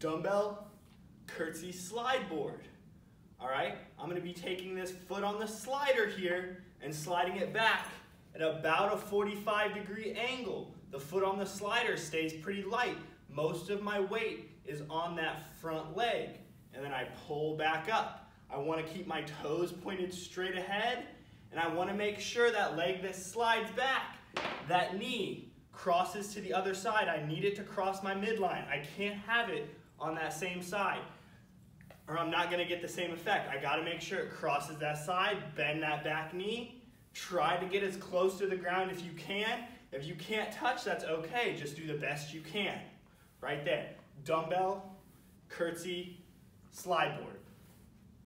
dumbbell, curtsy, slide board. All right, I'm gonna be taking this foot on the slider here and sliding it back at about a 45 degree angle. The foot on the slider stays pretty light. Most of my weight is on that front leg. And then I pull back up. I wanna keep my toes pointed straight ahead and I wanna make sure that leg that slides back, that knee crosses to the other side. I need it to cross my midline. I can't have it on that same side or I'm not gonna get the same effect. I gotta make sure it crosses that side, bend that back knee, try to get as close to the ground if you can. If you can't touch, that's okay. Just do the best you can. Right there. Dumbbell, curtsy, slide board.